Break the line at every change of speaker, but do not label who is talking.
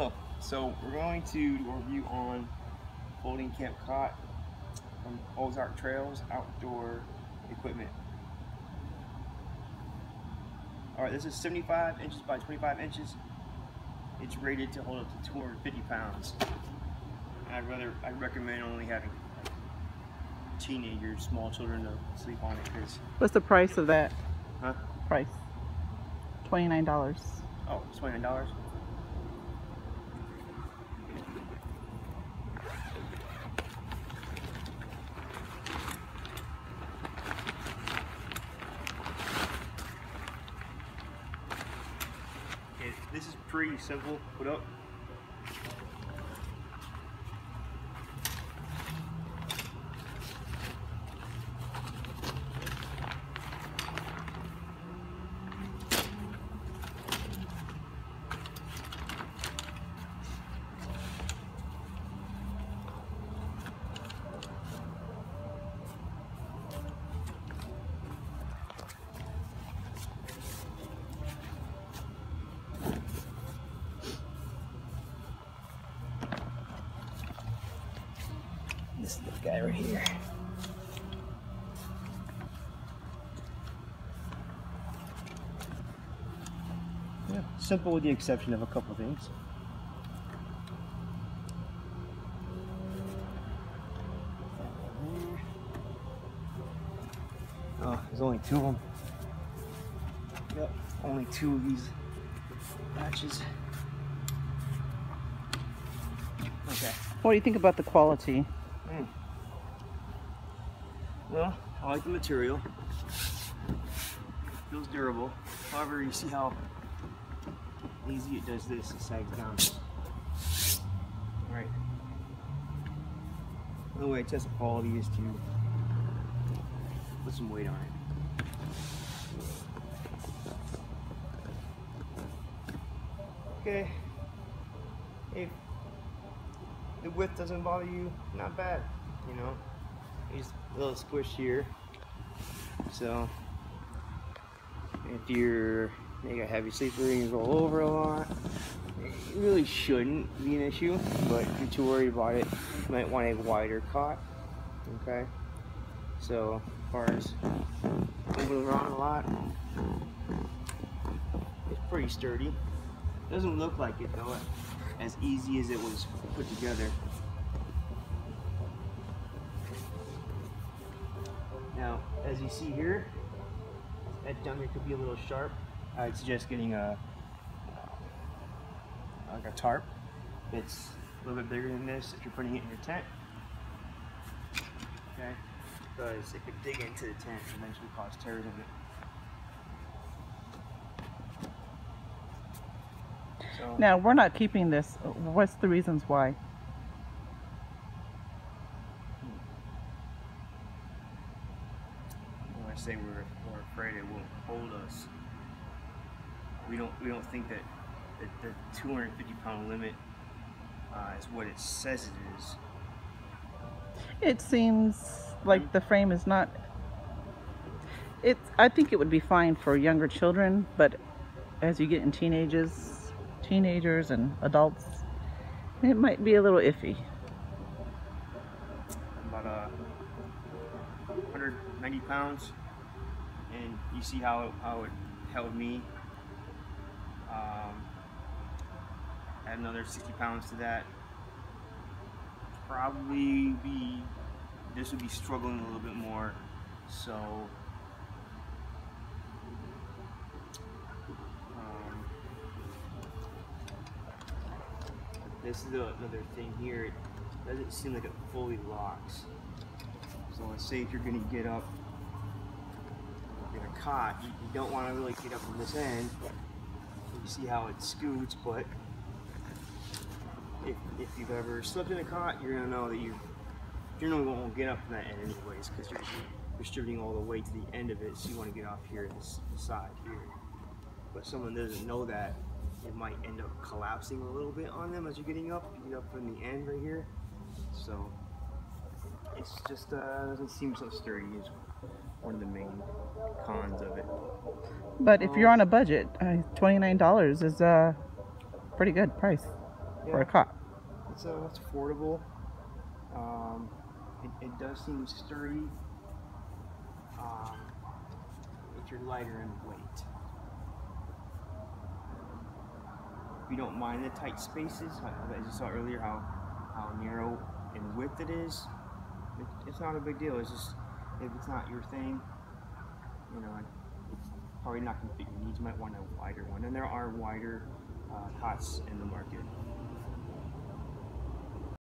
Hello. So we're going to do a review on folding camp cot from Ozark Trails Outdoor Equipment. Alright, this is 75 inches by 25 inches. It's rated to hold up to 250 pounds. I'd rather, I recommend only having teenagers, small children to sleep on it because,
What's the price of that?
huh?
Price. $29.
Oh, it's $29. Okay, pretty simple put up. Guy right here. Yeah, simple with the exception of a couple things. Oh, there's only two of them. Yep, only two of these batches. Okay.
What do you think about the quality?
Mm. Well, I like the material. Feels durable. However, you see how easy it does this. It sags down. Alright. The way I test the quality is to put some weight on it. Okay. If the width doesn't bother you, not bad. You know, just a little squish here. So if you're maybe a heavy sleeper and you roll over a lot, it really shouldn't be an issue. But if you're too worried about it, you might want a wider cot. Okay. So as far as moving around a lot, it's pretty sturdy. Doesn't look like it though, as easy as it was put together. Now, as you see here, that down could be a little sharp. I'd suggest getting a uh, like a tarp that's a little bit bigger than this if you're putting it in your tent. Okay, because it could dig into the tent and eventually cause tears in it. So,
Now, we're not keeping this. What's the reasons why?
when I say we're, we're afraid it won't hold us, we don't we don't think that, that the 250 pound limit uh, is what it says it is.
It seems like the frame is not. It's. I think it would be fine for younger children, but as you get in teenagers, teenagers and adults, it might be a little iffy.
About uh, 190 pounds, and you see how it, how it held me. Um, add another 60 pounds to that. Probably be this would be struggling a little bit more. So um, this is the, another thing here. It doesn't seem like it fully locks. So let's say if you're gonna get up in a cot, you, you don't want to really get up on this end. You see how it scoots, but if, if you've ever slept in a cot, you're gonna know that you generally won't get up from that end anyways, because you're distributing all the weight to the end of it. So you want to get off here at this side here. But someone doesn't know that, it might end up collapsing a little bit on them as you're getting up. You get up from the end right here. So it's just uh, doesn't seem so sturdy is one of the main cons of it.
But if you're on a budget, uh, twenty nine dollars is a pretty good price. for a cot.
It's uh, it's affordable. Um, it, it does seem sturdy. Um, if you're lighter in weight. If you don't mind the tight spaces, uh, as you saw earlier, how how narrow in width it is, it, it's not a big deal. It's just if it's not your thing, you know, it's probably not going to fit your needs. You might want a wider one, and there are wider uh, cots in the market.